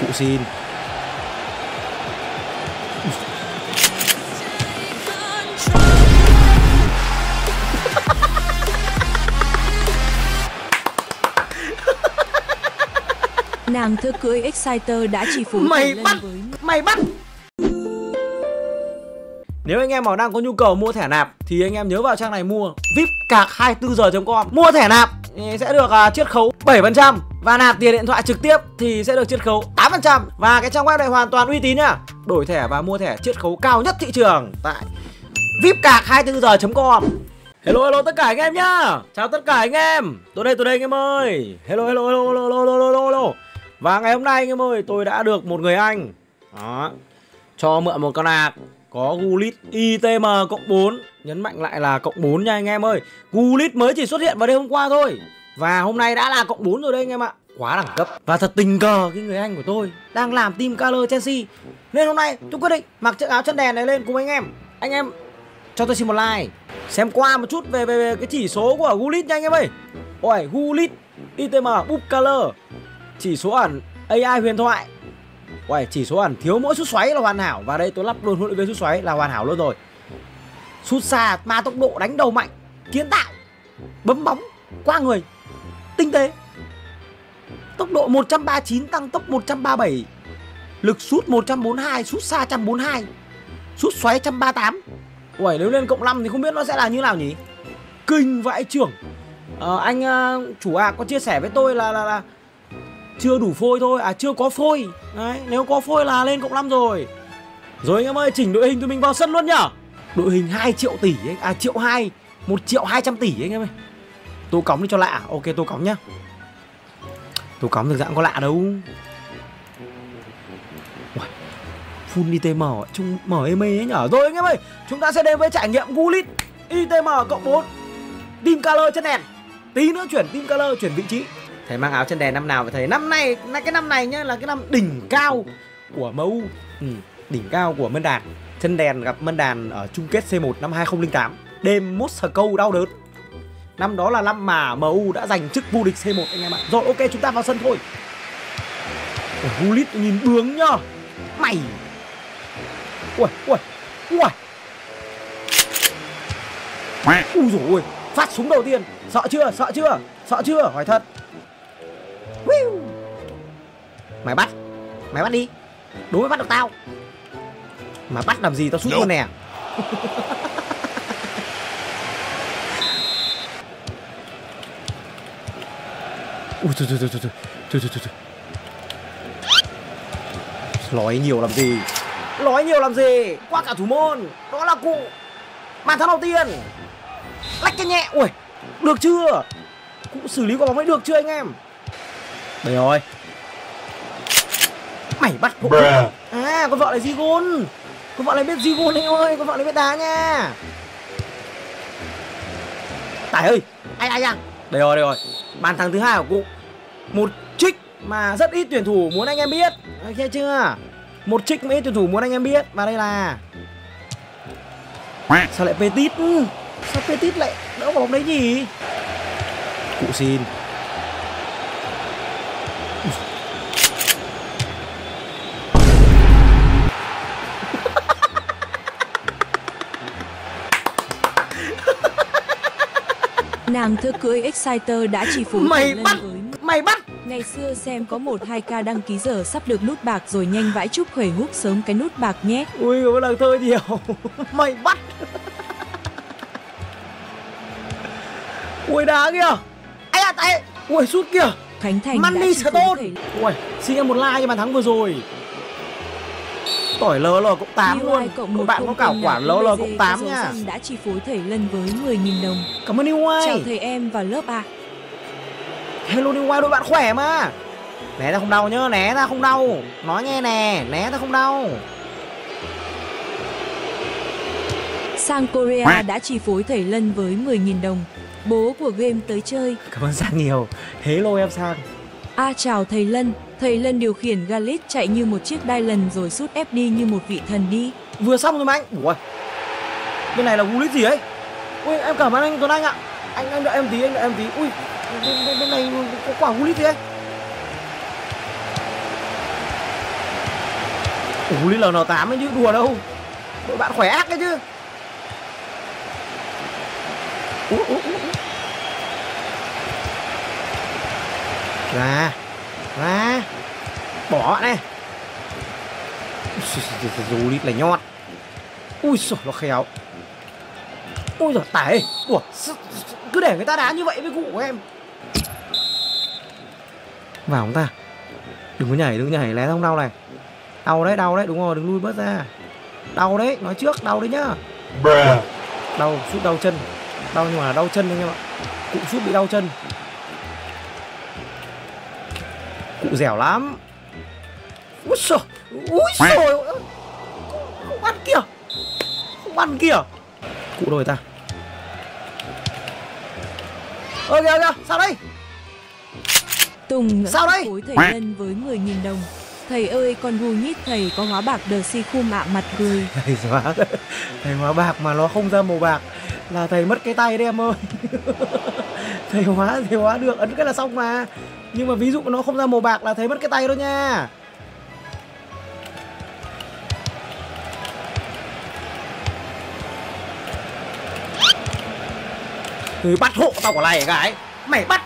Cụ xin. Nàng thơ cưới Exciter đã chỉ phối Mày lên bắt với Mày bắt. Nếu anh em nào đang có nhu cầu mua thẻ nạp Thì anh em nhớ vào trang này mua. VIP cạc 24giờ.com Mua thẻ nạp thì sẽ được uh, chiết khấu 7% Và nạp tiền điện thoại trực tiếp thì sẽ được chiết khấu 8% Và cái trang web này hoàn toàn uy tín nhá Đổi thẻ và mua thẻ chiết khấu cao nhất thị trường Tại vipcạc24giờ.com. Hello hello tất cả anh em nhá. Chào tất cả anh em. Tôi đây tôi đây anh em ơi. Hello hello hello hello hello hello, hello, hello. Và ngày hôm nay anh em ơi tôi đã được một người anh. Đó. Cho mượn một con nạc Có Gulit ITM cộng 4 Nhấn mạnh lại là cộng 4 nha anh em ơi. Gulit mới chỉ xuất hiện vào đêm hôm qua thôi. Và hôm nay đã là cộng 4 rồi đây anh em ạ. Quá đẳng cấp. Và thật tình cờ cái người anh của tôi Đang làm team color Chelsea. Nên hôm nay tôi quyết định mặc chiếc áo chân đèn này lên cùng anh em. Anh em cho tôi xin một like. Xem qua một chút về về, về cái chỉ số của Gulit nha anh em ơi. Ôi Gulit ITM Book Color Chỉ số ẩn AI huyền thoại. Uầy, chỉ số ẩn thiếu mỗi sút xoáy là hoàn hảo. Và đây tôi lắp luôn huấn luyện viên sút xoáy là hoàn hảo luôn rồi. Sút xa mà tốc độ đánh đầu mạnh Kiến tạo Bấm bóng Qua người Tinh tế. Tốc độ 139 tăng tốc 137 Lực sút 142 Sút xa 142 Sút xoáy 138 Uầy nếu lên cộng 5 thì không biết nó sẽ là như nào nhỉ? Kinh vãi trưởng. À, Anh uh, chủ ạ à, có chia sẻ với tôi là, là là Chưa đủ phôi thôi. À chưa có phôi. Đấy nếu có phôi là lên cộng 5 rồi. Rồi anh em ơi chỉnh đội hình tụi mình vào sân luôn nhở? Đội hình 2 triệu tỷ ấy. À triệu 2 1 triệu 200 tỷ anh em ơi. Tô cóng đi cho lạ. Ok tô cóng nhá. Tô cóng thực ra cũng có lạ đâu. Full ITM chung mở em ấy nhở. Rồi anh em ơi chúng ta sẽ đến với trải nghiệm Gulit ITM cộng 4 team color chân đèn. Tí nữa chuyển team color chuyển vị trí. Thầy mang áo chân đèn năm nào vậy thầy? Năm nay là cái năm này nhá là cái năm đỉnh cao của MU. Ừ, đỉnh cao của Mân đạt chân đèn gặp Mân Đàn ở chung kết C1 năm 2008 đêm Moscow đau đớn. Năm đó là năm mà MU đã giành chức vô địch C1 anh em ạ. Rồi ok chúng ta vào sân thôi. Gulit nhìn bướng nhá. Mày. Ui ui ui ui rồi ui phát súng đầu tiên. Sợ chưa sợ chưa sợ chưa? Hỏi thật. Mày bắt mày bắt đi. Đúng mới bắt được tao mà bắt làm gì tao sút luôn nè? Ui thôi thôi thôi thôi thôi thôi thôi thôi nói nhiều làm gì? Nói nhiều làm gì? Qua cả thủ môn. Đó là cụ. Bàn thắng đầu tiên. Lách cái nhẹ. Ui được chưa? Cụ xử lý quả bóng ấy được chưa anh em? Đây rồi. Mày bắt cụ. À con vợ này Zigon con vợ này biết Zigon anh ơi con vợ này biết đá nha. Tải ơi ai ai à. Đây rồi đây rồi. Bàn thắng thứ hai của cụ. Một trích mà rất ít tuyển thủ muốn anh em biết. Ok chưa? Một trích mà ít tuyển thủ muốn anh em biết. Và đây là sao lại petit? Sao petit lại đỡ vào bóng đấy nhỉ? Cụ xin. Nàng thơ cưới Exciter đã chỉ phối mày lên bắt với mày bắt. Ngày xưa xem có một hai ca đăng ký giờ sắp được nút bạc rồi nhanh vãi chúc khỏe hút sớm cái nút bạc nhé. ui có lần thơ nhiều. Mày bắt. Ui đá kìa ai à tay ui sút kìa. Khánh Thành Money đã chỉ phối Stone thể ui xin em một like cho bàn thắng vừa rồi tỏi lờ cộng 8 UI luôn cộng các bạn có cả công quả nạp lờ lờ UBG cộng 8 có dấu nha đã chi phối thể lần với 10.000 đồng. cảm ơn Chào UI thầy em vào lớp à. hello UI đội bạn khỏe mà né ra không đau nhá né ra không đau nói nghe nè né ra không đau Sang Korea đã chi phối thể lân với 10.000 đồng. Bố của game tới chơi. cảm ơn sang nhiều hello em sang A chào thầy Lân. Thầy Lân điều khiển Galit chạy như một chiếc đai lần rồi sút ép đi như một vị thần đi. vừa xong rồi mà anh. Ủa. bên này là gulit gì ấy? Ui em cảm ơn anh tuấn anh ạ. Anh anh đợi em tí anh đợi em tí. Ui bên, bên, bên này có quả gulit gì ấy? Ủa lên LN8 ấy chứ đùa đâu. Đội bạn khỏe ác đấy chứ. Ủa, ủa, ủa. Ra. Ra Bỏ này Dù lít là nhọt Ui giời nó khéo. Ui giời tải Ủa cứ để người ta đá như vậy với cụ của em. Vào không ta? Đừng có nhảy đừng có nhảy lé không đau này. Đau đấy đau đấy đúng rồi đừng lui bớt ra. Đau đấy nói trước đau đấy nhá. Đau sút đau chân. Đau nhưng mà đau chân anh em ạ. Cụ sút bị đau chân Cụ dẻo lắm Úi xời Úi xời Không ăn kìa Không ăn kìa Cụ rồi ta Ơ kìa kìa sao đây Tùng ngỡ Sao đây? khối thầy Lân với 10.000 đồng. Thầy ơi con gu nhít thầy có hóa bạc đờ si khum ạ mặt cười. Thầy hóa Thầy hóa bạc mà nó không ra màu bạc Là thầy mất cái tay đấy em ơi Thầy hóa thầy hóa được, ấn cái là xong mà. Nhưng mà ví dụ nó không ra màu bạc là thấy mất cái tay đó nha. Thì bắt hộ tao của này, gái. Mày bắt.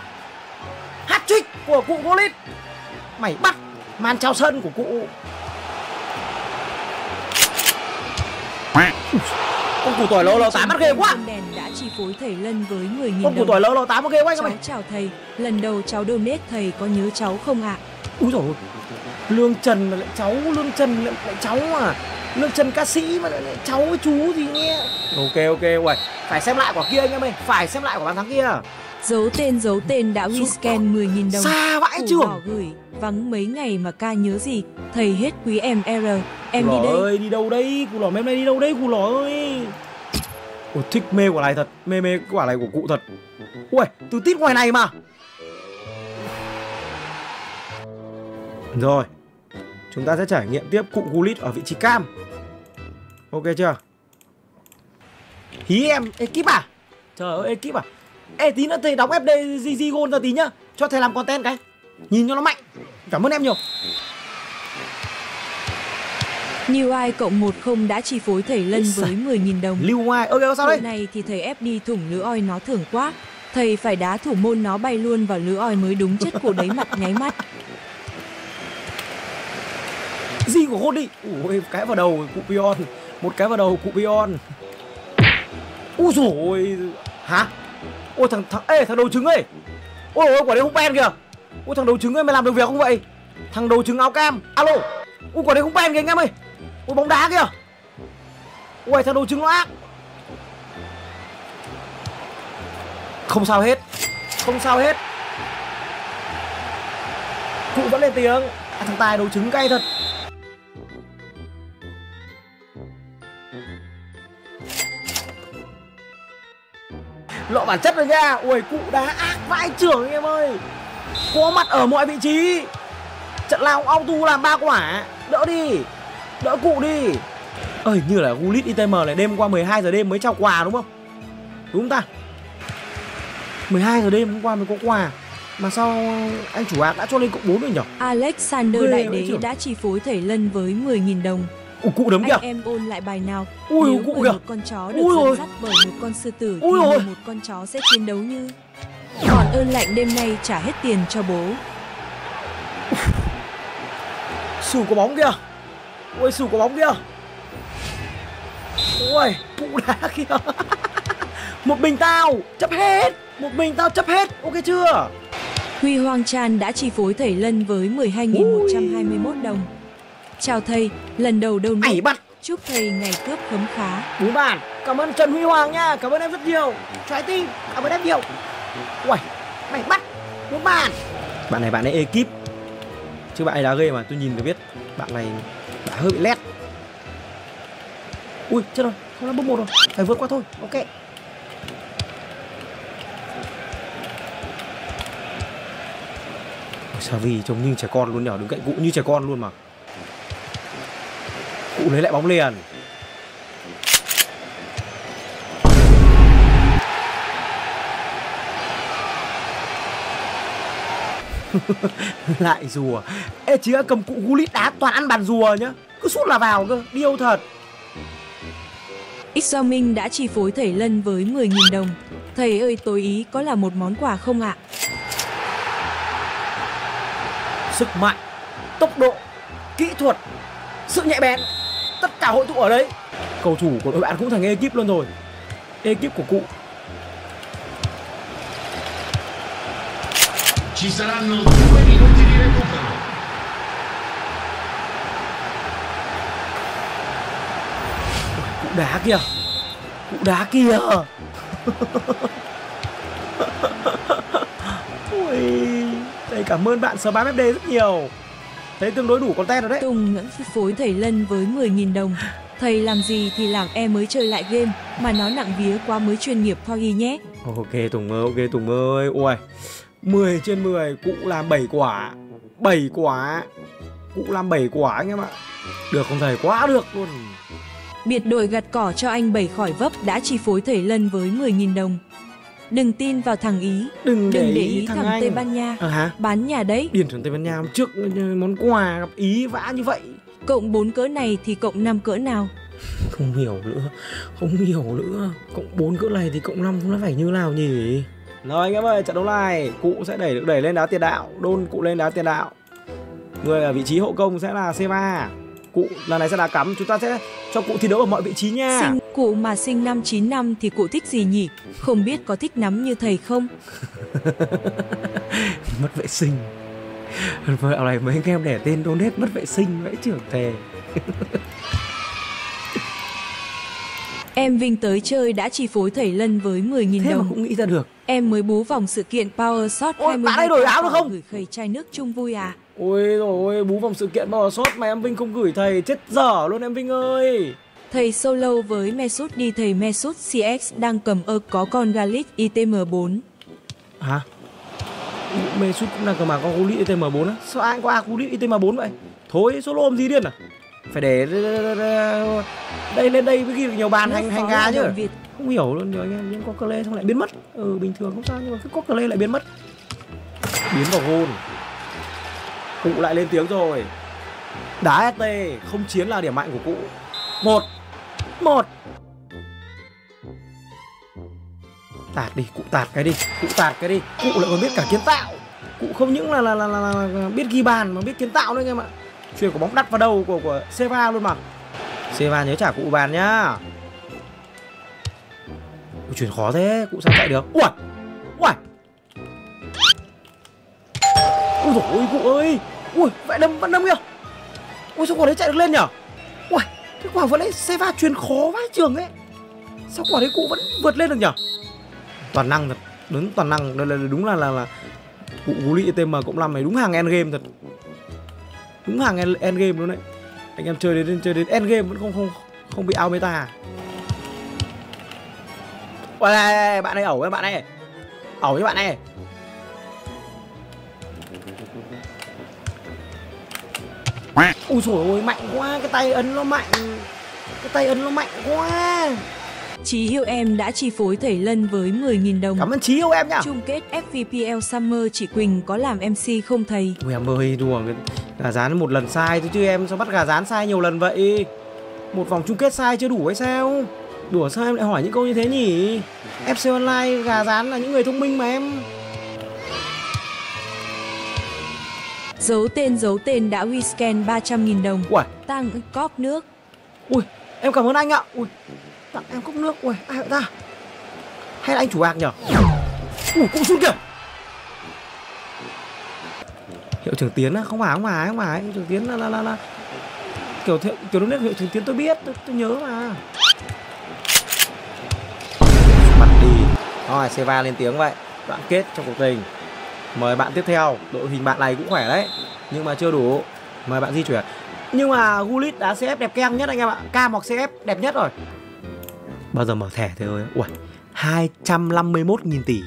Hát trick của cụ Golit Mày bắt. Màn trao sân của cụ. Con củ tỏi lỗ lỗ tám bắt ghê quá. Đèn đã chi phối thầy Lân với 10.000 Con củ tỏi lỗ lỗ tám bắt ghê quá anh Cháu chào thầy, lần đầu cháu donate thầy có nhớ cháu không ạ? Úi dồi ôi. Lương Trần mà lại cháu Lương Trần lại, lại cháu à. Lương Trần ca sĩ mà lại, lại cháu chú gì nghe. Ok ok uầy. Phải xem lại quả kia anh em ơi. Phải xem lại quả bàn thắng kia Giấu tên giấu tên đã win scan 10.000 đồng. Xa vãi trường. gửi, vắng mấy ngày mà ca nhớ gì, thầy hết quý em R, em Cù đi đây. ơi đi đâu đây? Cù lỏ em này đi đâu đây Cù lỏ ơi? Ôi thích mê quả này thật Mê mê quả này của cụ thật. Ui từ tít ngoài này mà. Rồi Chúng ta sẽ trải nghiệm tiếp cụ Gulit ở vị trí cam. Ok chưa? Hí em ekip à? Trời ơi ekip à Ê tí nữa thầy đóng FD GG Gold ra tí nhá. Cho thầy làm content cái. Nhìn cho nó mạnh. Cảm ơn em nhiều. Như ai cộng một không đã chi phối thầy Lân Úi với 10.000 đồng. Lưu Ngoài Ok sao đây? Này thì thầy ép đi thủng lưỡi oi nó thưởng quá. Thầy phải đá thủ môn nó bay luôn vào lưỡi oi mới đúng chất của đấy mặt nháy mắt. gì của hôn đi. Ui cái vào đầu cụ pion. Một cái vào đầu cụ pion. Ui rồi hả ôi thằng thằng ê thằng đầu trứng ấy ôi ôi quả đấy không pen kìa. Ôi thằng đầu trứng ấy mày làm được việc không vậy? Thằng đầu trứng áo cam. Alo. Ui quả đấy không pen kìa anh em ơi. Ôi bóng đá kìa. Ui thằng đầu trứng nó ác. Không sao hết. Không sao hết. Cụ vẫn lên tiếng. À, thằng tài đầu trứng cay thật. Lộ bản chất rồi nha. Ui cụ đá ác vãi trưởng anh em ơi. Có mặt ở mọi vị trí. Trận nào auto làm ba quả. Đỡ đi. Đỡ cụ đi. Ơi như là gulit itm này đêm qua 12 giờ đêm mới trao quà đúng không? Đúng không ta 12 giờ đêm hôm qua mới có quà. Mà sao anh chủ hàng đã cho lên cộng 4 rồi nhỉ Alexander Đại Đế đã chi phối thầy Lân với 10.000 đồng. Ủa, cụ đấm kìa Anh em ôn lại bài nào? Ui, Nếu cụ kìa. một con chó được Ui dắt bởi một con sư tử Ui thì ôi. một con chó sẽ chiến đấu như còn ơn lạnh đêm nay trả hết tiền cho bố. Sủ có bóng kìa Ui sủ có bóng kìa Ui cụ đá kìa Một mình tao chấp hết Một mình tao chấp hết Ok chưa Huy Hoàng Chan đã chi phối thầy Lân với 12.121 đồng. Chào thầy, lần đầu đâu Ảy bắt Chúc thầy ngày cướp khấm khá. Bốn bàn Cảm ơn Trần Huy Hoàng nha Cảm ơn em rất nhiều. Trái tim Cảm ơn em nhiều. Ui Mày bắt Bốn bàn Bạn này bạn ấy ekip. Chứ bạn ấy đá ghê mà tôi nhìn được biết. Bạn này đã hơi bị lét. Ui chết rồi Không là bước một rồi? Phải vượt qua thôi. Ok. Ôi, Xavi trông như trẻ con luôn nhở Đứng cạnh cụ như trẻ con luôn mà Cụ lấy lại bóng liền. Lại rùa. Ê chứ cầm cụ gulit đá toàn ăn bàn rùa nhá. Cứ sút là vào cơ điêu thật. X Do Minh đã chi phối thầy Lân với 10.000 đồng. Thầy ơi tối ý có là một món quà không ạ? sức mạnh tốc độ kỹ thuật sự nhạy bén cả hội tụ ở đấy. Cầu thủ của đội bạn cũng thành ekip luôn rồi. Ekip của cụ. Ci saranno due minuti di recupero. cụ đá kìa. Cụ đá kìa. Ui thầy cảm ơn bạn sờ 3 fd rất nhiều thấy tương đối đủ content rồi đấy. Tùng ngẫm phối thầy Lân với 10.000 đồng. Thầy làm gì thì làm em mới chơi lại game, mà nó nặng vía quá mới chuyên nghiệp thôi nhé. ok tùng ơi ok tùng ơi. Ui 10 trên 10 cụ làm 7 quả. 7 quả. Cụ làm 7 quả anh em ạ. Được không thầy? Quá được luôn. Biệt đội gặt cỏ cho anh bảy khỏi vấp đã chi phối thầy Lân với 10.000 đồng. Đừng tin vào thằng Ý, đừng để, đừng để ý ý thằng, thằng anh. Tây Ban Nha. à hả? Bán nhà đấy, điển trưởng tây ban nha trước món quà gặp ý vã như vậy. Cộng 4 cỡ này thì cộng 5 cỡ nào? không hiểu nữa. Không hiểu nữa. Cộng 4 cỡ này thì cộng 5 nó phải như nào nhỉ? Rồi anh em ơi trận đấu này cụ sẽ đẩy được đẩy lên đá tiền đạo đôn cụ lên đá tiền đạo. Người ở vị trí hậu công sẽ là Seva cụ lần này sẽ là cắm. Chúng ta sẽ cho cụ thi đấu ở mọi vị trí nha. Sinh cụ mà sinh năm 9 năm thì cụ thích gì nhỉ? Không biết có thích nắm như thầy không? mất vệ sinh Vợ này mấy anh em đẻ tên hết mất vệ sinh vẽ trưởng thề Em Vinh tới chơi đã chi phối thầy Lân với 10.000 thế mà đồng. cũng nghĩ ra được Em mới bú vòng sự kiện Power Shot Ôi, 22 bạn ấy đổi áo được không? Gửi khầy chai nước chung vui à? ôi rồi bú vòng sự kiện giờ sốt mà em Vinh không gửi thầy chết dở luôn em Vinh ơi Thầy solo với Mesut đi thầy Mesut CX đang cầm ơ có con Galit ITM4. hả? Mesut cũng đang cầm mà con Gulit ITM4 á? Sao ai có Gulit ITM4 vậy? Thôi solo làm gì điên à? Phải để đây lên đây mới ghi được nhiều bàn hành hành gà chứ. Việt. Không hiểu luôn nhiều anh em những có cờ lê xong lại biến mất. Ừ bình thường không sao nhưng mà cứ có cờ lê lại biến mất. Biến vào gôn cụ lại lên tiếng rồi. Đá ST không chiến là điểm mạnh của cụ. Một 1 tạt đi cụ tạt cái đi cụ tạt cái đi. Cụ lại còn biết cả kiến tạo. Cụ không những là là, là, là, là biết ghi bàn mà biết kiến tạo nữa anh em ạ. Chuyện của bóng đắt vào đầu của của Seva luôn mà. Seva nhớ trả cụ bàn nhá. Ui, chuyển khó thế cụ sao chạy được? Ui ui ui dồi ôi cụ ơi. Ui vậy đâm vẫn đâm kìa. Ui sao quả đấy chạy được lên nhở? Cái quả vừa nãy Seva truyền khó vãi trường ấy. Sao quả đấy cụ vẫn vượt lên được nhở? Toàn năng thật. Đúng toàn năng. Đây là đúng là là là cụ gú lị tm cộng năm này đúng hàng end game thật. Đúng hàng end, game luôn đấy. Anh em chơi đến chơi đến end game vẫn không không không bị out meta à? Ôi, đây, đây, bạn này ẩu với bạn này ẩu với bạn này ui dồi ôi mạnh quá cái tay ấn nó mạnh. Cái tay ấn nó mạnh quá. Chí yêu em đã chi phối thầy Lân với 10.000 đồng. cảm ơn trí yêu em nhá Chung kết FVPL Summer chị Quỳnh có làm MC không thầy? Ui em ơi đùa gà rán một lần sai thôi chứ em sao bắt gà rán sai nhiều lần vậy? Một vòng chung kết sai chưa đủ hay sao? Đùa sao em lại hỏi những câu như thế nhỉ? FC Online gà rán là những người thông minh mà em Giấu tên giấu tên đã WeScan 300.000 đồng. Ui, Tăng cóp nước. ui em cảm ơn anh ạ. Ui tặng em cốc nước. Ui ai vậy ta? Hay là anh chủ hàng nhở ui cũng sút kìa hiệu trưởng tiến á không phải không phải không phải. Hiệu trưởng tiến là là là, là. kiểu thiệu, kiểu đúng đấy hiệu trưởng tiến tôi biết tôi, tôi nhớ mà. Mặt đi. Rồi Seva lên tiếng vậy. Đoạn kết trong cuộc tình. Mời bạn tiếp theo. Đội hình bạn này cũng khỏe đấy nhưng mà chưa đủ. Mời bạn di chuyển. Nhưng mà Gullit đá CF đẹp keng nhất anh em ạ. Cam hoặc CF đẹp nhất rồi. Bao giờ mở thẻ thế ơi? Ui 251.000 tỷ.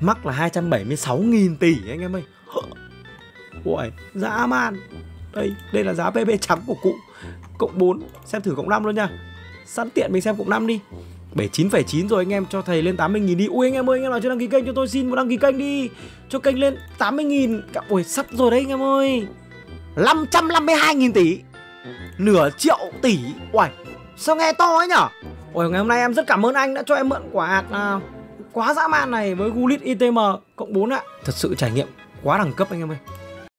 Mắc là 276.000 tỷ anh em ơi. Ui dã man. Đây đây là giá PB trắng của cụ Cộng 4 Xem thử cộng 5 luôn nha. Sẵn tiện mình xem cộng 5 đi 79,9 rồi anh em cho thầy lên 80.000 đi. Ui anh em ơi anh em nào chưa đăng ký kênh cho tôi xin một đăng ký kênh đi. Cho kênh lên 80.000 Ui sắp rồi đấy anh em ơi. 552.000 tỷ. Nửa triệu tỷ. Uầy Sao nghe to ấy nhở? Ôi ngày hôm nay em rất cảm ơn anh đã cho em mượn quả hạt à, quá dã man này với Gulit ITM cộng 4 ạ. Thật sự trải nghiệm quá đẳng cấp anh em ơi.